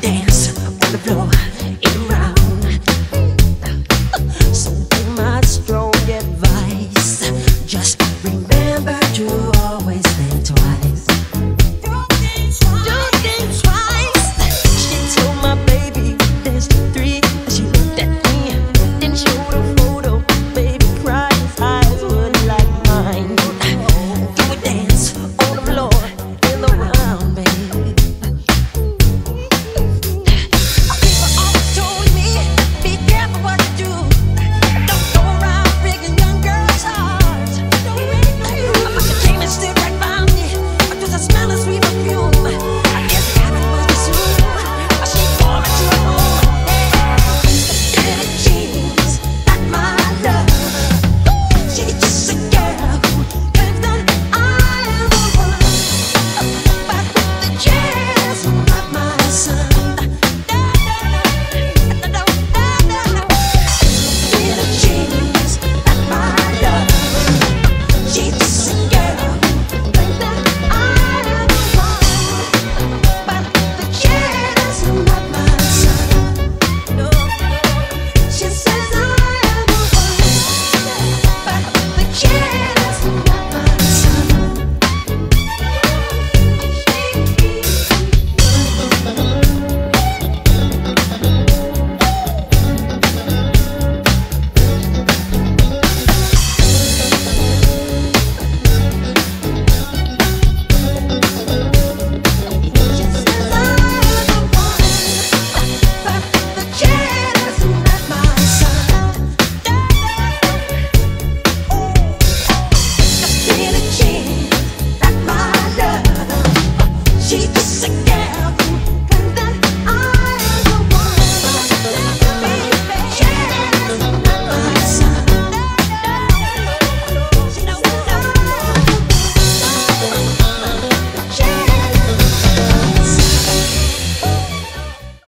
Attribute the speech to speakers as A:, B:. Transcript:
A: dance on the floor.